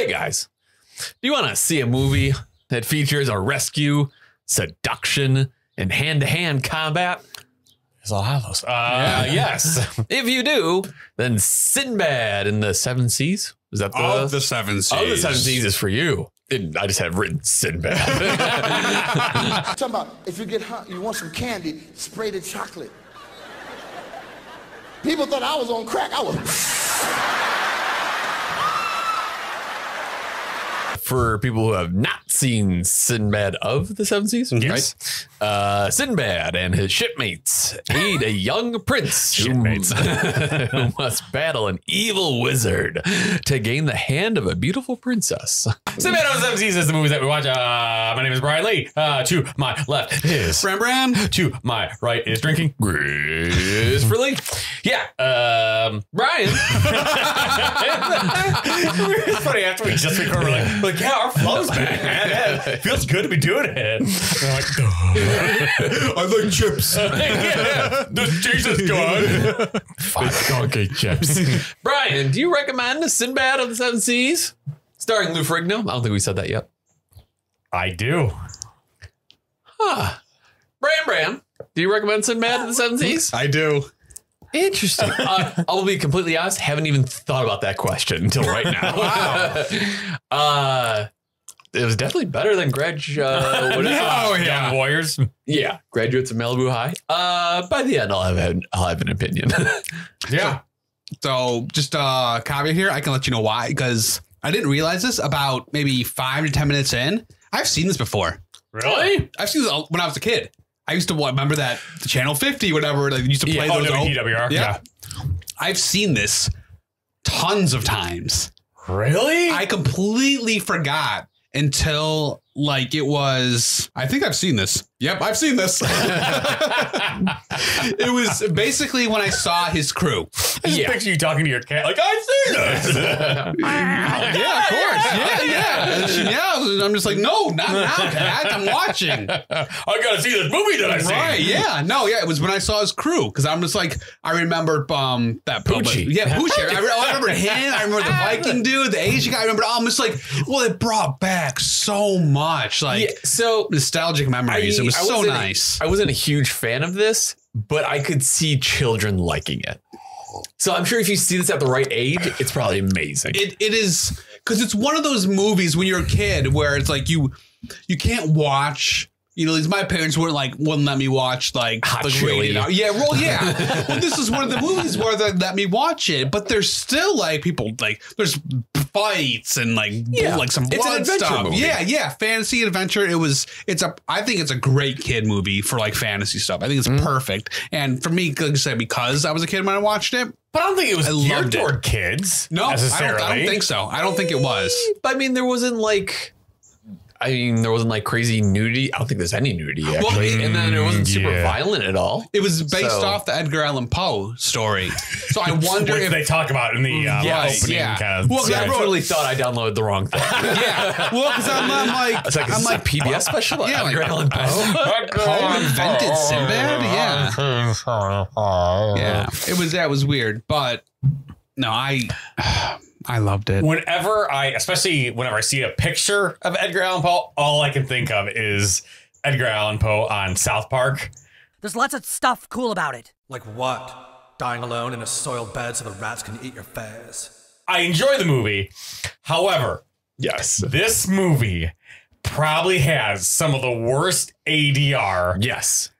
Hey guys, do you want to see a movie that features a rescue, seduction, and hand to hand combat? There's a lot of those. Uh, yes. If you do, then Sinbad in the Seven Seas. Is that the, Of the seven seas. Oh, the Seven Seas is for you. It- I just have written Sinbad. Talking about if you get hot, you want some candy, spray the chocolate. People thought I was on crack. I was. For people who have not seen Sinbad of the Seven Seas, Yes. right? Uh, Sinbad and his shipmates aid a young prince who, Shipmates. who must battle an evil wizard to gain the hand of a beautiful princess. Sinbad of the Seven Seas is the movie that we watch. Uh, my name is Brian Leh. Uh, to my left is Bran Bran. To my right is drinking. Grace for Lee. Yeah. Um, Brian. it's funny after we just recorded, we're like, like, yeah, our flow's back, man. Yeah, it feels good to be doing it. We're like, I like chips. yeah, does Jesus God? Five donkey chips. Brian, do you recommend the Sinbad of the Seven Seas? Starring Lou Ferrigno. I don't think we said that yet. I do. Huh. Bran Bran, do you recommend Sinbad of the Seven Seas? I do. Interesting. Uh, I'll be completely honest. Haven't even thought about that question until right now. wow. uh, it was definitely better than Greg. Uh, what is it? Oh, yeah. Young Warriors. Yeah, graduates of Malibu High. Uh, by the end, I'll have an, I'll have an opinion. Yeah. So just a caveat here, I can let you know why because I didn't realize this about maybe five to ten minutes in. I've seen this before. Really? I've seen this when I was a kid. I used to wa- remember that the channel fifty, whatever. They used to play Yeah. Oh, those. old- WDWR. Yeah. I've seen this tons of times. Really? I completely forgot until like it was. I think I've seen this. Yep, I've seen this. it was basically when I saw his crew. I just picture you talking to your cat, like, I've seen this. Yeah, of course. Yeah, yeah. And she- yeah. I'm just like, no, not now, Dad. I'm watching. I gotta see this movie that I see. Right. Yeah. No. Yeah. It was when I saw his crew because I'm just like I remember um that Poochie. Yeah, Poochie. I, re- I remember him. I remember the Viking dude, the Asian guy. I remember. I'm just like, well, it brought back so much like yeah, so nostalgic memories. it was so wasn't nice. I wasn't a huge fan of this, but I could see children liking it. So I'm sure if you see this at the right age, it's probably amazing. it it is because it's one of those movies when you're a kid where it's like you you can't watch. You know, these my parents weren't like wouldn't let me watch like Hot the Chili. Yeah, well, yeah. well, this is one of the movies where they let me watch it, but there's still like people like there's fights and like Yeah. like some It's an blood adventure stuff. movie. Yeah, yeah, fantasy adventure. It was. It's a. I think it's a great kid movie for like fantasy stuff. I think it's Mm-hmm. perfect. And for me, like I said, because I was a kid when I watched it. But I don't think it was I geared loved it. toward kids. No, I don't, necessarily. I don't think so. I don't think it was. But I mean, there wasn't like. I mean, there wasn't like crazy nudity. I don't think there's any nudity actually, and then it wasn't super yeah. violent at all. It was based So- off the Edgar Allan Poe story. So I wonder What if they talk about in the uh, Yes, opening yeah. kind of. Well, See, I Yeah. totally thought I downloaded the wrong thing. yeah. Well, because I'm, I'm like, It's like, I'm like a PBS special? Yeah, like- Edgar Allan Poe. Poe invented Sinbad. Yeah, yeah. It was that was weird, but no, I I loved it. whenever I, especially whenever I see a picture of Edgar Allan Poe, all I can think of is Edgar Allan Poe on South Park. There's lots of stuff cool about it. Like what? Dying alone in a soiled bed so the rats can eat your face. I enjoy the movie. However, Yes. this movie probably has some of the worst ADR, Yes.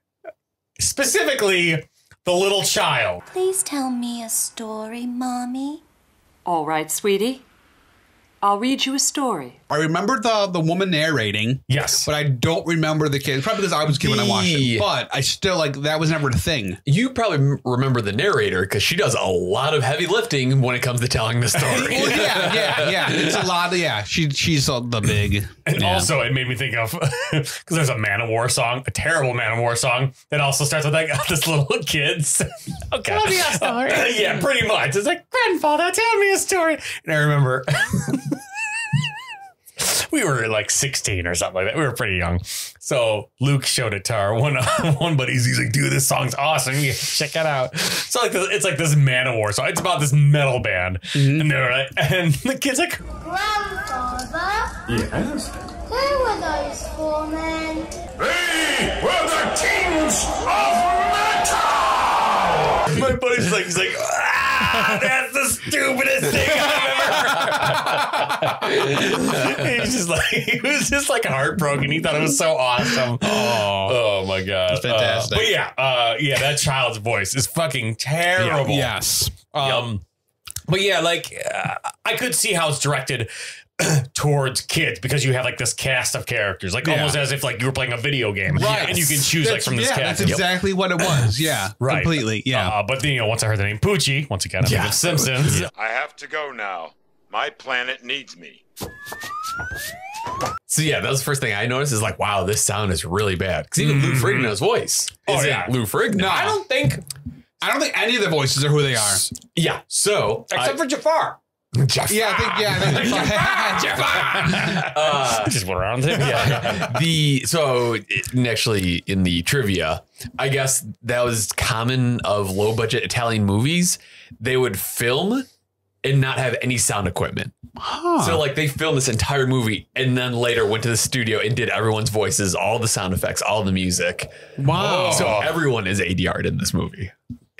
specifically the little child. Please tell me a story, Mommy. All right, sweetie. I'll read you a story. I remember the the woman narrating, Yes. but I don't remember the kid. Probably because I was a kid when I watched it. But I still like that was never the thing. You probably m- remember the narrator because she does a lot of heavy lifting when it comes to telling the story. Well, yeah, yeah, yeah. It's a lot. Of, yeah, she she's uh, the big. And yeah. also, it made me think of because there's a Manowar song, a terrible Manowar song that also starts with like this little kids. okay, tell me a story. yeah, pretty much. It's like grandfather, tell me a story. And I remember we were like 16 or something like that. We were pretty young. So Luke showed it to our one one buddies. He's like, "Dude, this song's awesome. You check it out." So like, it's like this Manowar song. It's about this metal band, mm-hmm. and they're like, and the kid's like, Grandpa, Yes? Where were those four men? They were the kings of metal! My buddy's like, he's like, ah, that's the stupidest thing I've ever. He's just like, he was just like heartbroken. He thought it was so awesome. Oh, my god, That's fantastic. Uh, but yeah, uh, yeah, that child's voice is fucking terrible. Yes. Um, but yeah, like uh, I could see how it's directed towards kids because you have like this cast of characters, like Yeah. almost as if like you were playing a video game, Right. And you can choose like from this yeah, cast. That's exactly what it was. Yeah. Right. Completely. Yeah. Uh, but then you know, once I heard the name Poochie, once again, I'm Yeah. yeah. Simpsons. I have to go now. My planet needs me. So yeah, that was the first thing I noticed is like, wow, this sound is really bad. Because even Lou Ferrigno's voice Oh, isn't yeah. Lou Ferrigno. No. I don't think, I don't think any of the voices are who they are. Yeah. So except for Jafar. Jafar. Yeah, I think yeah. Think Uh, Just went around him. yeah. the so it- actually in the trivia, I guess that was common of low budget Italian movies. They would film and not have any sound equipment. So like they filmed this entire movie and then later went to the studio and did everyone's voices, all the sound effects, all the music. wow. So everyone is ADR'd in this movie.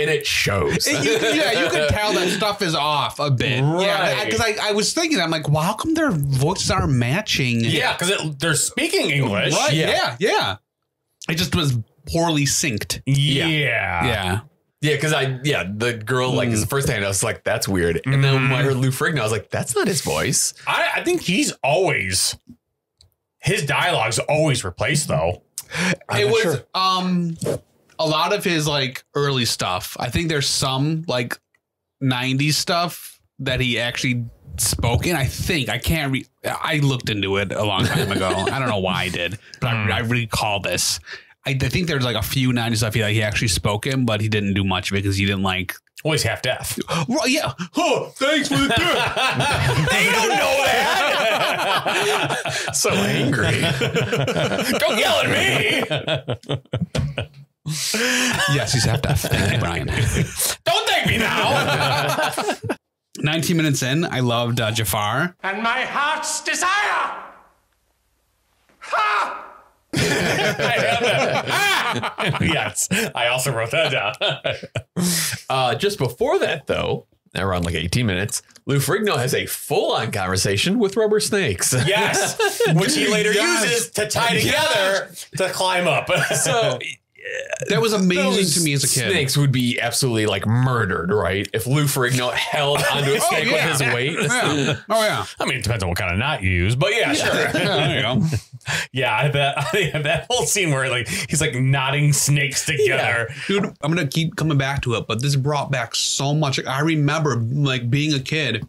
And it shows. It- you, yeah, you can tell that stuff is off a bit. Yeah, because I, I was thinking, I'm like, well, how come their voices aren't matching? Yeah, because they're speaking English. Right. Yeah. Yeah. yeah. It just was poorly synced. Yeah. Yeah. Yeah, because I yeah, the girl like is the first thing I was like, that's weird. And then when I heard Lou Ferrigno, I was like, that's not his voice. I, I think he's always his dialogue's always replaced though. it was um a lot of his like early stuff. I think there's some like 90s stuff that he actually spoke in. I think I can't re- I looked into it a long time ago. I don't know why I did, but I, hmm. I recall this. I, I think there's like a few 90s stuff he, he actually spoke in, but he didn't do much of it because he didn't like. Always half deaf. Well, yeah. Oh, thanks for the tip. they don't know that. So angry. don't yell at me. yes, he's half deaf. Thank you, Brian. Don't thank me now. 19 minutes in, I loved uh, Jafar. And my heart's desire! Ha! yes, I also wrote that down. Uh, just before that, though, around like 18 minutes, Lou Ferrigno has a full on conversation with rubber snakes. yes, which he later Yes. uses to tie together to climb up. So That was amazing to me as a kid. Snakes would be absolutely like murdered, right? If Lou Ferrigno held onto a oh, snake yeah. with his weight. Yeah. Oh, yeah. I mean, it depends on what kind of knot you use, but yeah, sure. Yeah, go. Yeah, I bet that whole scene where like he's like knotting snakes together. Dude, I'm gonna keep coming back to it, but this brought back so much. I remember like being a kid,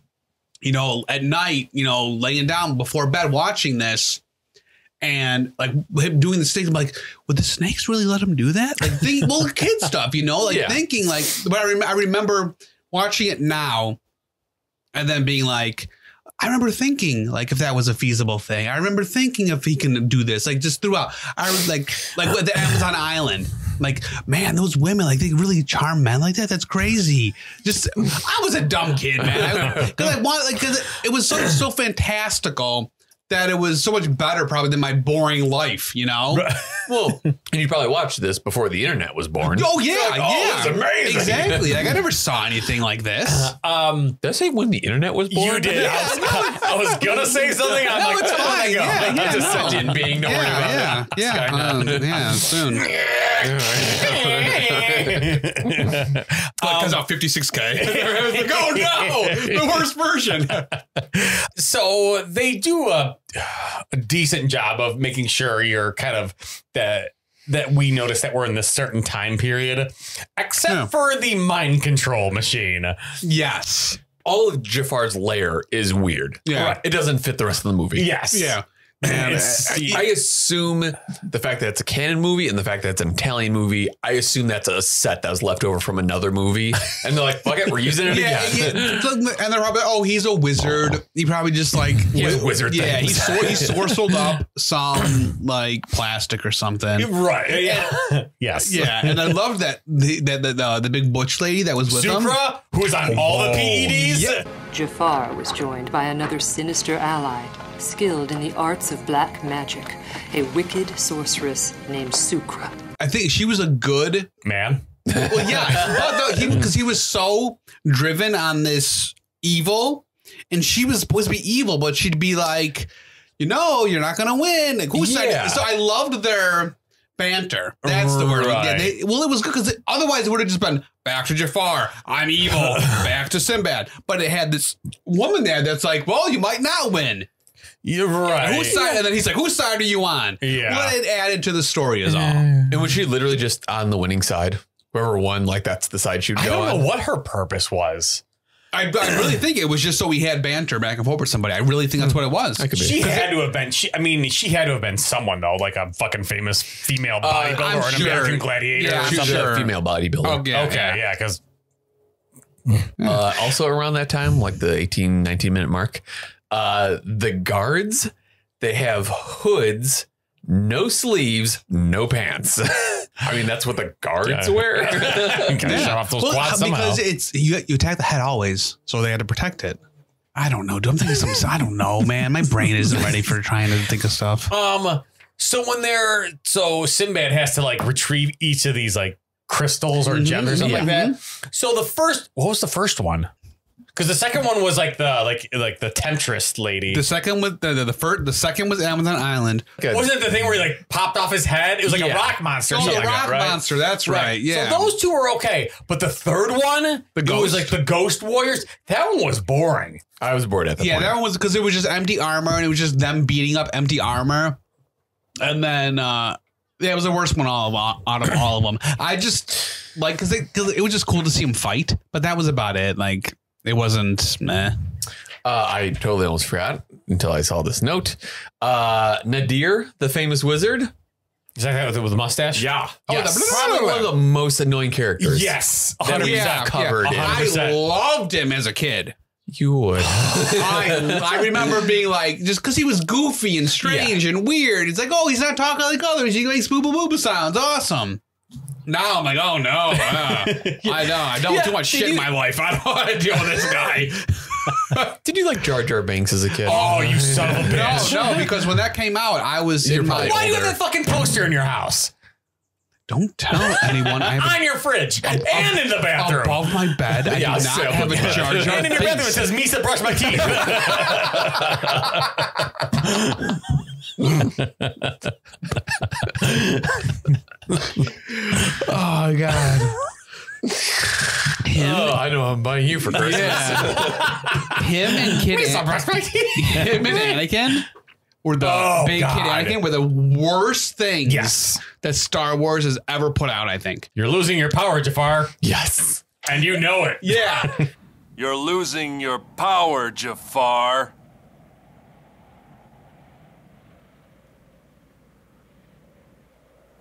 you know, at night, you know, laying down before bed watching this, and like him doing the snakes. I'm like, would the snakes really let him do that? Like, think, well, kid stuff, you know, like Yeah. thinking like. But I, rem- I remember watching it now, and then being like. I remember thinking like if that was a feasible thing. I remember thinking if he can do this, like just throughout. I was like like with the Amazon island. Like, man, those women, like they really charm men like that. That's crazy. Just I was a dumb kid, man. Because I, want like because it was so so fantastical that it was so much better probably than my boring life, you know? Well, and you probably watched this before the internet was born. Oh yeah, like, oh, yeah. it's amazing. Exactly. Like I never saw anything like this. Um, Did I say when the internet was born? you did. I, was, I was gonna say something. I'm No, like, it's oh my fine. God. Yeah, yeah, That's a no. sentient being. Don't worry about yeah, that. yeah, yeah, um, yeah. Soon. Because I'm 56k. like, oh no, the worst version. so they do a, a decent job of making sure you're kind of that that we notice that we're in this certain time period, except Yeah. for the mind control machine. yes. All of Jafar's lair is weird. Yeah. Right. It doesn't fit the rest of the movie. Yes. Yeah. Man, It's- I assume the fact that it's a Cannon movie and the fact that it's an Italian movie, I assume that's a set that was left over from another movie. And they're like, fuck it, we're using it Yeah, again. yeah. And they're probably, oh, he's a wizard. He probably just like He wi- wizard Yeah, things. he sor- he sorcelled up some like plastic or something. Right. Yeah. yes. Yeah, and I love that the the, the the uh, the big butch lady that was with him. Supra, who's on all the PEDs. Yeah. Jafar was joined by another sinister ally, skilled in the arts of black magic, a wicked sorceress named Sukra. I think she was a good Man. well, yeah, but no, because he, was so driven on this evil, and she was supposed to be evil, but she'd be like, you know, you're not gonna win. Like, who said Yeah. So I loved their banter. That's the word. Yeah, Right. they, well, it was good because otherwise it would have just been back to Jafar. I'm evil. back to Sinbad. But it had this woman there that's like, well, you might not win. You're right. Whose side? And then he's like, whose side are you on? Yeah. What it added to the story is all. Mm. And was she literally just on the winning side? Whoever won, like that's the side she'd go I don't on. know what her purpose was. I, I really think it was just so we had banter back and forth with somebody. I really think that's hmm. what it was. could be. She had to have been. She, I mean, she had to have been someone though, like a fucking famous female uh, bodybuilder I'm or an sure. American gladiator Yeah, or I'm She something. sure. a female bodybuilder. Oh, yeah, Okay, yeah. yeah, because Uh, also around that time, like the 18, 19 minute mark, uh, the guards, they have hoods, no sleeves, no pants. I mean, that's what the guards Yeah. wear. gotta show off those Well, quads somehow. because it's you, you attack the head always, so they had to protect it. I don't know. I'm thinking something. I don't know, man. My brain isn't ready for trying to think of stuff. Um, so when they're so Sinbad has to like retrieve each of these like crystals or gems or something like that. So the first, what was the first one? Because the second one was like the like like the temptress lady. The second was the, the, the first. The second was Amazon Island. Good. Wasn't it the thing where he like popped off his head? It was like a rock monster. Oh, the like rock that, right? monster. That's right. Yeah. So those two were okay, but the third one, The it was ghost. like the Ghost Warriors. That one was boring. I was bored at that yeah, point. that one was because it was just empty armor, and it was just them beating up empty armor. And then uh yeah, it was the worst one all of, out of all of them. I just like because it, 'cause it was just cool to see him fight, but that was about it. Like it wasn't. Meh. Uh, I totally almost forgot until I saw this note. Uh, Nadir, the famous wizard. Is that with, with the mustache? Yeah. Oh, Yes. the- Probably one of the most annoying characters. Yes. 100%. we Yeah, covered yeah. I 100%. loved him as a kid. You would. I, I remember being like, just because he was goofy and strange and weird. It's like, oh, he's not talking like others. He makes boo boo boo boo sounds. Awesome. Now I'm like, oh no, uh, I know I don't Yeah, too much did shit in my life. I don't want to deal with this guy. Did you like Jar Jar Binks as a kid? Oh, you son of a bitch. no, because when that came out, I was You're in my. probably Why do you have older. that fucking poster in your house? Don't tell anyone. I have On your fridge and in the bathroom. above my bed. I Yeah, do not so- have a Jar Jar and in your bathroom it says Misa brush my teeth. Oh god. Him, Oh, I know I'm buying you for Christmas. yeah. him and Kid Misa An- brush my teeth. him and Anakin were the Oh, big God. Kid Anakin were the worst things Yes. that Star Wars has ever put out. I think. You're losing your power, Jafar, Yes. and you know it. Yeah. You're losing your power, Jafar.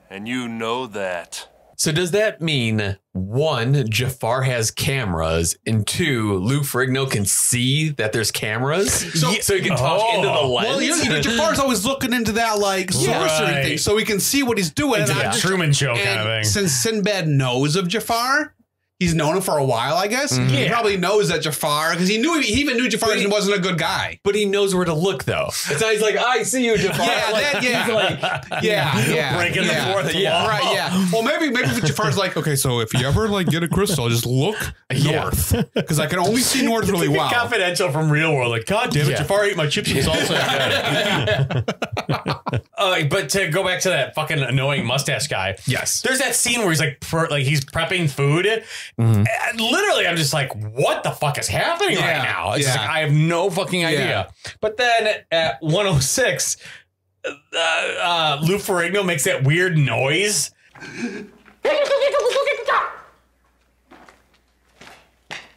And you know that. So does that mean one, Jafar has cameras, and two, Lou Ferrigno can see that there's cameras, so, so he can talk Oh. into the oh. lens? well, you know, you know, Jafar's always looking into that like sorcery Right. thing, so we can see what he's doing. Into And the just- Truman Show kind of thing. Since Sinbad knows of Jafar, he's known him for a while, I guess. He Yeah. probably knows that Jafar because he knew he even knew Jafar he- wasn't a good guy. but he knows where to look, though. It's not he's like, I see you, Jafar. Yeah, Like, that, yeah, he's like, yeah, yeah, Breaking yeah. the fourth Yeah. wall. Right, yeah. Well, maybe maybe Jafar's like, okay, so if you ever like get a crystal, just look north because I can only see north really Keep it well. confidential from real world. Like, God damn it, Yeah. Jafar ate my chips and salsa. uh, but to go back to that fucking annoying mustache guy. Yes. There's that scene where he's like, per, like he's prepping food. And literally, I'm just like, what the fuck is happening Yeah. right now? It's Yeah. like, I have no fucking idea. Yeah. But then at 106, uh, uh, Lou Ferrigno makes that weird noise.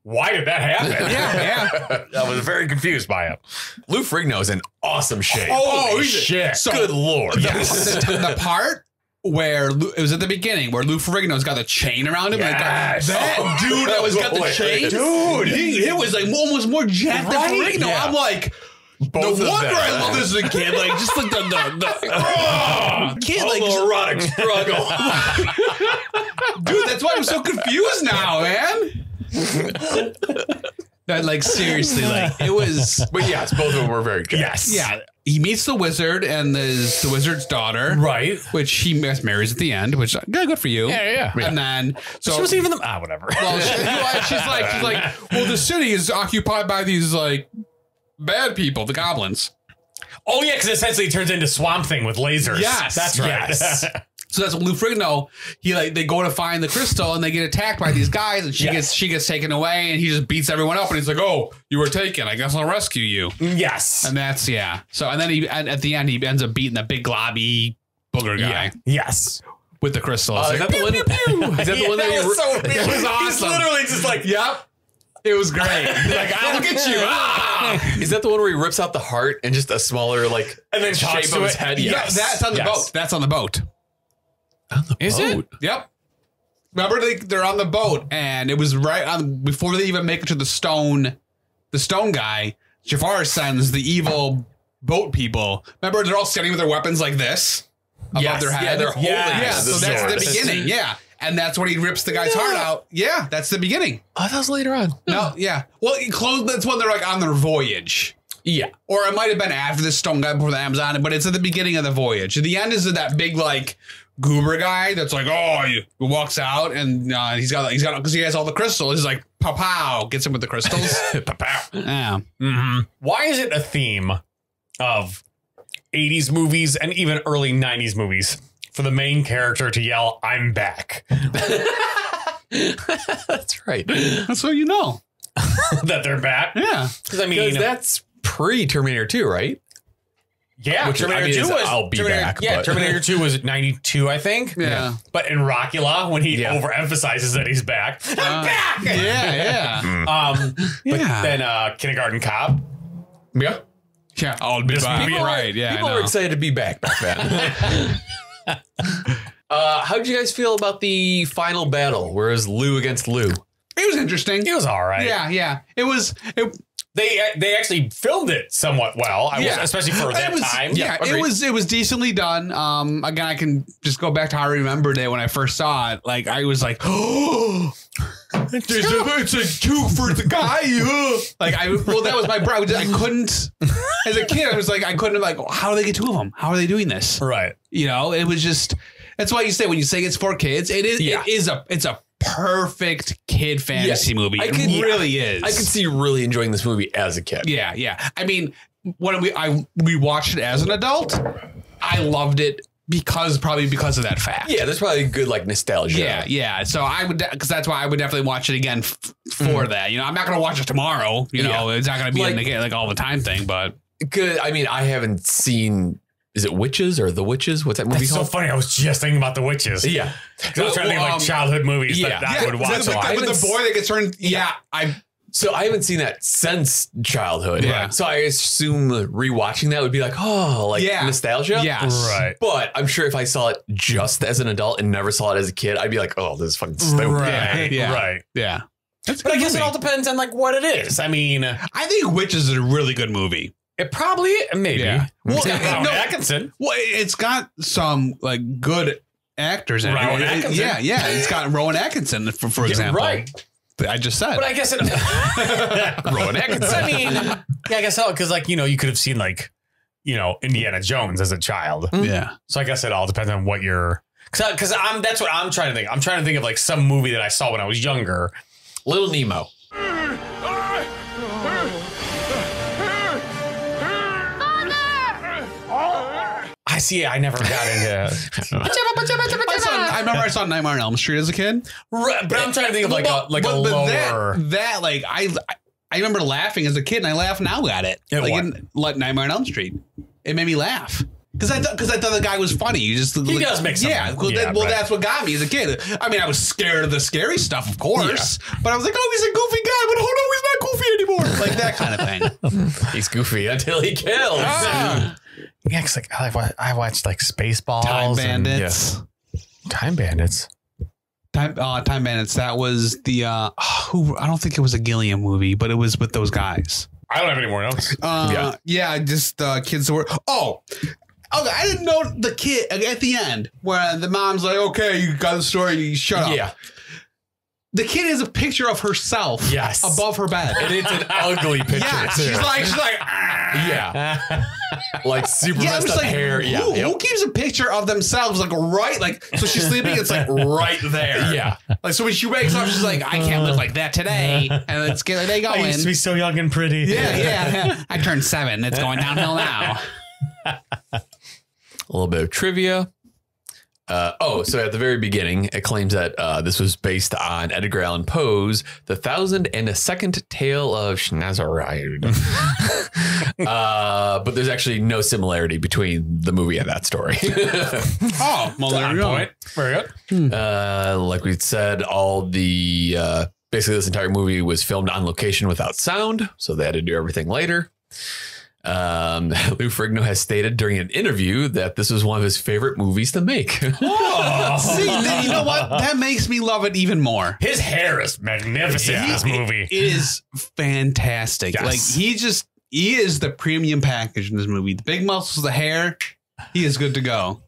Why did that happen? yeah, yeah. I was very confused by it. Lou Ferrigno is in awesome shape. Holy he's- shit. so- Good lord. The, the, the part where Lou, it was at the beginning where Lou Ferrigno's got the chain around him. Like, Yes. that Oh, dude that was got the chain, Dude. he, it was like almost more jacked Right? than Ferrigno. Yeah. I'm like. Both no wonder them. I love this as a kid. Like just like the the, the oh, kid, like erotic struggle. dude. That's why I'm so confused now, man. that like seriously, like it was. but yes, both of them were very good. Yes. Yeah, he meets the wizard and the the wizard's daughter, right? Which he marries at the end. Which yeah, good for you. Yeah, yeah. And then so she was even the ah whatever. Well, she, she's like she's like, well, the city is occupied by these like bad people, the goblins. Oh yeah, because essentially it turns into Swamp Thing with lasers. Yes, that's right. Yes. so that's Lou Ferrigno. He like they go to find the crystal and they get attacked by these guys and she Yes. gets she gets taken away and he just beats everyone up and he's like, oh, you were taken. I guess I'll rescue you. yes. And that's yeah. So and then he and at the end he ends up beating the big globby booger guy Yeah. Yes. with the crystal. Uh, It's is like, that the one? Is that the one that, that was so ri- weird. It was awesome. He's literally just like yep. It was great. Like, ah, look at you. Ah. Is that the one where he rips out the heart and just a smaller like And then shape of his it? head? Yeah, Yes. that's on the Yes. boat. That's on the boat. Is it? Yep. Remember they they're on the boat and it was right on before they even make it to the stone the stone guy, Jafar sends the evil boat people. Remember they're all standing with their weapons like this above Yes, their yeah, head. they're holding yeah, the so that's the beginning. Yeah. And that's when he rips the guy's heart out. Yeah, that's the beginning. Oh, that was later on. No, yeah. Well, he closed that's when they're like on their voyage. Yeah. Or it might have been after the stone guy before the Amazon, but it's at the beginning of the voyage. The end is that big like goober guy that's like, oh, he walks out and uh, he's got he's got because he has all the crystals. He's like, pow pow, gets him with the crystals. Pow. pow. yeah, hmm Why is it a theme of 80s movies and even early 90s movies for the main character to yell, I'm back? That's right. that's what you know. that they're back? Yeah, Because I mean, that's pre Terminator 2, right? Yeah, which, I Terminator mean, 2 is was. I'll be Terminator, back, Yeah, but- Terminator 2 was 92, I think. Yeah. But in Rockula, when he Yeah. overemphasizes that he's back, I'm Uh, back! yeah, yeah, Um, but Yeah. then uh, Kindergarten Cop. Yeah. yeah. I'll be This back. movie- right. Yeah, People I were know. excited to be back back then. uh, how did you guys feel about the final battle? Whereas Lou against Lou? It was interesting. It was all right. Yeah, yeah. It was. It, They they actually filmed it somewhat well, I Yeah. was, especially for that was, time. Yeah, it was it was decently done. Um, again, I can just go back to how I remembered it when I first saw it. Like I was like, oh, there's a, it's a two for the guy. uh." like I, well, that was my bro. I couldn't, as a kid, I was like, I couldn't like, how do they get two of them? How are they doing this? Right. You know, it was just. That's why you say when you say it's for kids, it is. Yeah. It is a. It's a perfect kid fantasy movie. I it could- really is. I could see you really enjoying this movie as a kid. Yeah, yeah. I mean, when we I we watched it as an adult, I loved it because probably because of that fact. Yeah, that's probably good like nostalgia. Yeah, yeah. So I would because that's why I would definitely watch it again f- for that. You know, I'm not gonna watch it tomorrow. You know, Mm-hmm. Yeah. it's not gonna be Like- like, like all the time thing. But Good. I mean, I haven't seen. Is it Witches or The Witches? What's that movie It's so funny. I was just thinking about the witches. Yeah. 'Cause I was trying to think of Well, like um, childhood movies yeah. that, that yeah, I would watch with, a lot. with the boy that gets turned. Yeah, I So I haven't seen that since childhood. Yeah. So I assume rewatching that would be like, oh, like Yeah. nostalgia. Yes. Right. But I'm sure if I saw it just as an adult and never saw it as a kid, I'd be like, oh, this is fucking stupid. Right. Yeah. Right. yeah. That's But I good guess it all depends on like what it is. I mean, I think Witches is a really good movie. It probably maybe. Yeah. Well, Rowan no, Atkinson. Well, it's got some like good actors in Rowan it. Atkinson. Yeah, yeah. It's got Rowan Atkinson for, for Yeah, example. right. I just said. But I guess it. Rowan Atkinson. I mean, yeah, I guess so. Because like you know, you could have seen like you know Indiana Jones as a child. Mm-hmm. yeah. So I guess it all depends on what you're. Because I'm that's what I'm trying to think. I'm trying to think of like some movie that I saw when I was younger. Little Nemo. I see. I never got into. I, saw, I remember I saw Nightmare on Elm Street as a kid. Right, but I'm trying to think of like a like a But- but lower. That, that like I I remember laughing as a kid, and I laugh now at it. At like what? in like Nightmare on Elm Street, it made me laugh. Because I thought, because I thought the guy was funny. You just He does make some- yeah. Well, yeah, that- well right. that's what got me as a kid. I mean, I was scared of the scary stuff, of course, but I was like, oh, he's a goofy guy, but oh no, he's not goofy anymore. Like that kind of thing. He's goofy until he kills. Ah. Yeah, because like I, wa- I watched like Spaceballs, Time and- Bandits. Time Bandits. Time, uh, Time Bandits. That was the uh, who? I don't think it was a Gilliam movie, but it was with those guys. I don't have any more notes. Uh, Yeah. yeah, just uh, kids that were. Oh, okay. I didn't know the kid at the end where the mom's like, "Okay, you got the story. You shut up." Yeah. the kid has a picture of herself Yes. above her bed. And it's an ugly picture. yeah, too. she's like, she's like, ah. yeah, like super yeah, messed up like, hair. who, Yeah, who yep. keeps a picture of themselves like right, like so she's sleeping, it's like right there. yeah. Like so when she wakes up, she's like, I can't live like that today, and let's get the day I used to be so young and pretty. yeah, yeah, yeah. I turned seven. It's going downhill now. A little bit of trivia. Uh, oh, so at the very beginning, it claims that uh, this was based on Edgar Allan Poe's The Thousand and a Second Tale of Schnazzaride. uh, but there's actually no similarity between the movie and that story. Oh, well, there On we go. point. Very good. uh, like we said, all the uh, basically this entire movie was filmed on location without sound, so they had to do everything later. Um, Lou Ferrigno has stated during an interview that this was one of his favorite movies to make. Oh, See, then you know what? That makes me love it even more. his hair is magnificent in this movie. It is fantastic. Yes. Like he just he is the premium package in this movie. The big muscles, the hair, he is good to go.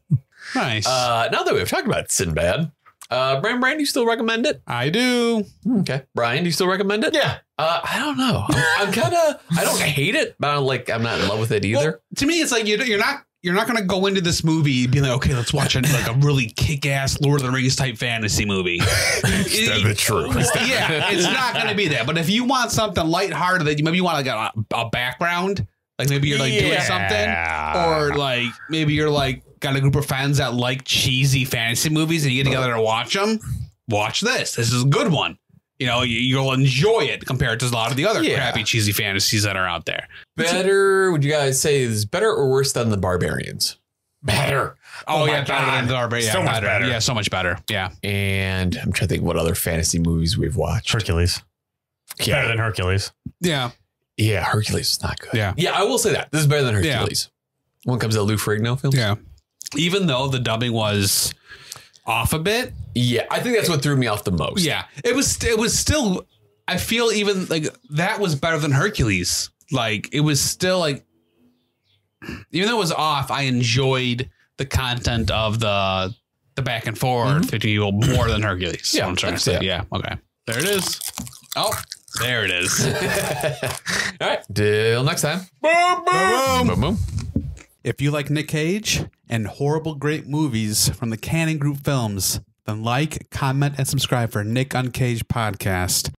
Nice. Uh, now that we've talked about Sinbad, uh, Brian, Brian, do you still recommend it? I do. Okay, Brian, do you still recommend it? Yeah. Uh, I don't know. I'm, I'm kind of. I don't hate it, but I'm like I'm not in love with it either. Well, to me, it's like you, you're not you're not going to go into this movie being like, okay, let's watch a, like a really kick ass Lord of the Rings type fantasy movie. Stab the truth. yeah, it's not going to be that. But if you want something lighthearted that you maybe you want like a, a background, like maybe you're like doing something, or like maybe you're like got a group of fans that like cheesy fantasy movies and you get together to watch them. Watch this. This is a good one. You know, you, you'll enjoy it compared to a lot of the other Yeah. crappy cheesy fantasies that are out there. better? Would you guys say is better or worse than the Barbarians? Better. Oh, Oh my yeah, better God. than the Barbarian. So yeah, much better. better. Yeah, so much better. Yeah. And I'm trying to think what other fantasy movies we've watched. Hercules. Better Yeah, than Hercules. Yeah. yeah, Hercules is not good. Yeah. yeah, I will say that this is better than Yeah. Hercules. When it comes to Lou Ferrigno films, Yeah. Even though the dubbing was off a bit. yeah, I think that's what threw me off the most. Yeah. It was it was still I feel even like that was better than Hercules. Like it was still like even though it was off, I enjoyed the content of the the back and forth mm-hmm. between people more than Hercules. Yeah, I'm trying to say. can see Yeah. Okay. There it is. Oh, there it is. All right. Till next time. Boom, boom. Boom, boom. If you like Nick Cage and horrible great movies from the Cannon Group films, then like, comment, and subscribe for Nick Uncaged podcast.